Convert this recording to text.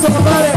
怎么办？